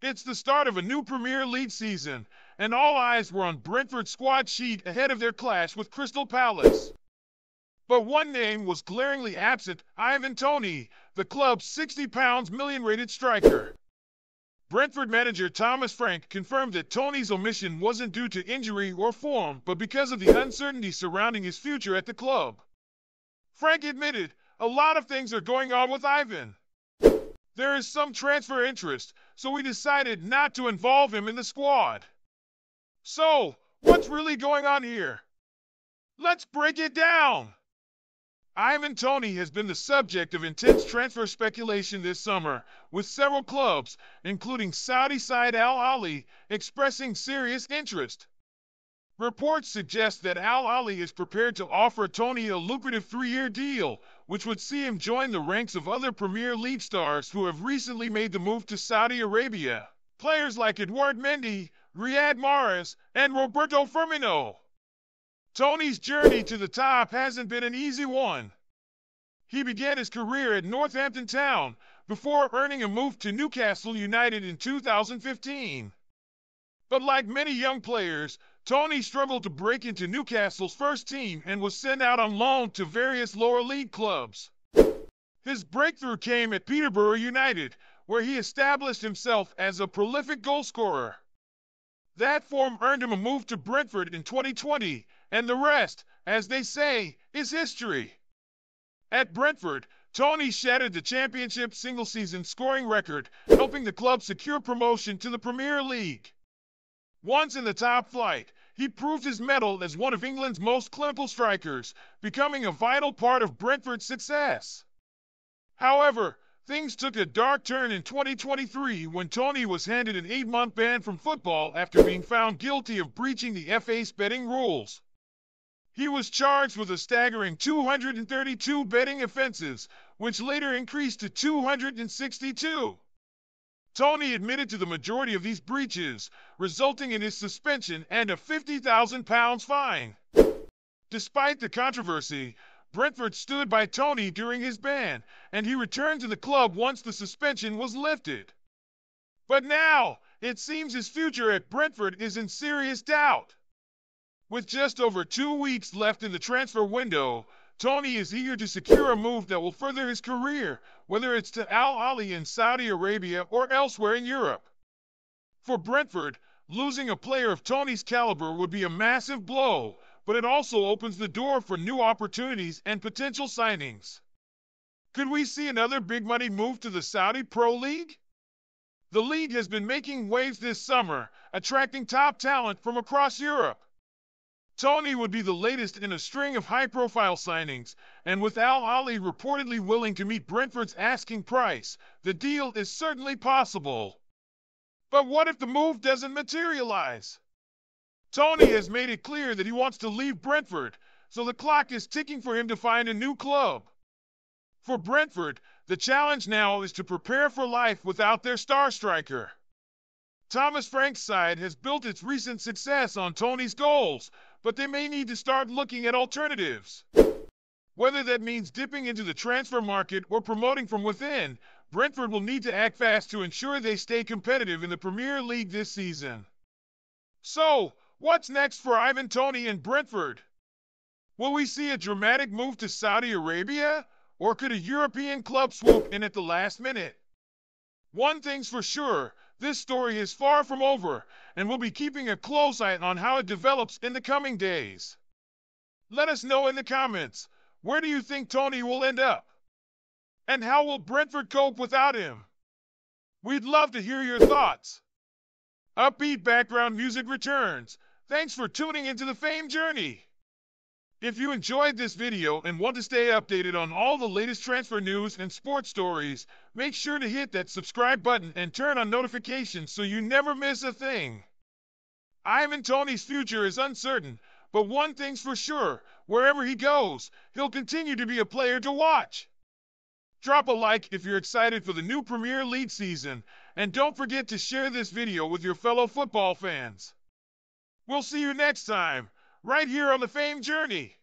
It's the start of a new Premier League season, and all eyes were on Brentford's squad sheet ahead of their clash with Crystal Palace. But one name was glaringly absent Ivan Toney, the club's 60 pounds million rated striker. Brentford manager Thomas Frank confirmed that Toney's omission wasn't due to injury or form, but because of the uncertainty surrounding his future at the club. Frank admitted, a lot of things are going on with Ivan. There is some transfer interest, so we decided not to involve him in the squad. So, what's really going on here? Let's break it down! Ivan Toney has been the subject of intense transfer speculation this summer, with several clubs, including Saudi side Al Ahly, expressing serious interest. Reports suggest that Al Ahly is prepared to offer Toney a lucrative three-year deal, which would see him join the ranks of other Premier League stars who have recently made the move to Saudi Arabia. Players like Edouard Mendy, Riyad Mahrez, and Roberto Firmino. Toney's journey to the top hasn't been an easy one. He began his career at Northampton Town before earning a move to Newcastle United in 2015. But like many young players, Toney struggled to break into Newcastle's first team and was sent out on loan to various lower league clubs. His breakthrough came at Peterborough United, where he established himself as a prolific goalscorer. That form earned him a move to Brentford in 2020, and the rest, as they say, is history. At Brentford, Toney shattered the championship single season scoring record, helping the club secure promotion to the Premier League. Once in the top flight, he proved his mettle as one of England's most clinical strikers, becoming a vital part of Brentford's success. However, things took a dark turn in 2023 when Toney was handed an eight-month ban from football after being found guilty of breaching the FA's betting rules. He was charged with a staggering 232 betting offenses, which later increased to 262. Toney admitted to the majority of these breaches, resulting in his suspension and a £50,000 fine. Despite the controversy, Brentford stood by Toney during his ban, and he returned to the club once the suspension was lifted. But now, it seems his future at Brentford is in serious doubt. With just over two weeks left in the transfer window, Toney is eager to secure a move that will further his career, whether it's to Al Ahly in Saudi Arabia or elsewhere in Europe. For Brentford, losing a player of Toney's caliber would be a massive blow, but it also opens the door for new opportunities and potential signings. Could we see another big money move to the Saudi Pro League? The league has been making waves this summer, attracting top talent from across Europe. Toney would be the latest in a string of high-profile signings, and with Al Ahly reportedly willing to meet Brentford's asking price, the deal is certainly possible. But what if the move doesn't materialize? Toney has made it clear that he wants to leave Brentford, so the clock is ticking for him to find a new club. For Brentford, the challenge now is to prepare for life without their star striker. Thomas Frank's side has built its recent success on Toney's goals, but they may need to start looking at alternatives. Whether that means dipping into the transfer market or promoting from within, Brentford will need to act fast to ensure they stay competitive in the Premier League this season. So, what's next for Ivan Toney and Brentford? Will we see a dramatic move to Saudi Arabia, or could a European club swoop in at the last minute? One thing's for sure, this story is far from over, and we'll be keeping a close eye on how it develops in the coming days. Let us know in the comments, where do you think Toney will end up? And how will Brentford cope without him? We'd love to hear your thoughts. Upbeat background music returns. Thanks for tuning into the Fame Journey. If you enjoyed this video and want to stay updated on all the latest transfer news and sports stories, make sure to hit that subscribe button and turn on notifications so you never miss a thing. Ivan Toney's future is uncertain, but one thing's for sure, wherever he goes, he'll continue to be a player to watch. Drop a like if you're excited for the new Premier League season, and don't forget to share this video with your fellow football fans. We'll see you next time right here on the Fame Journey.